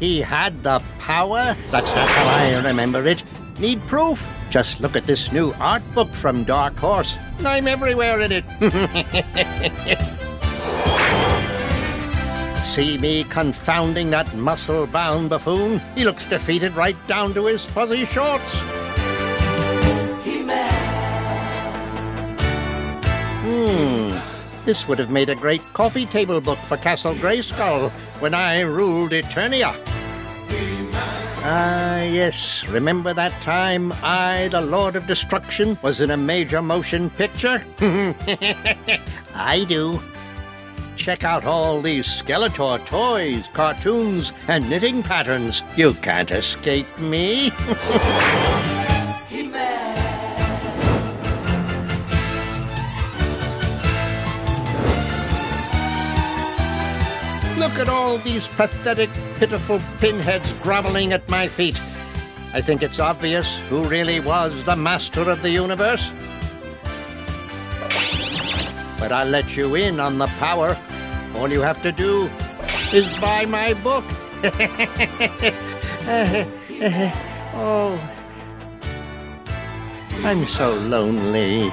He had the power. That's not how I remember it. Need proof? Just look at this new art book from Dark Horse. I'm everywhere in it. See me confounding that muscle bound buffoon? He looks defeated right down to his fuzzy shorts. Hmm. This would have made a great coffee table book for Castle Grayskull when I ruled Eternia. Ah, yes. Remember that time I, the Lord of Destruction, was in a major motion picture? I do. Check out all these Skeletor toys, cartoons, and knitting patterns. You can't escape me. Look at all these pathetic, pitiful pinheads groveling at my feet. I think it's obvious who really was the master of the universe. But I'll let you in on the power. All you have to do is buy my book. oh, I'm so lonely.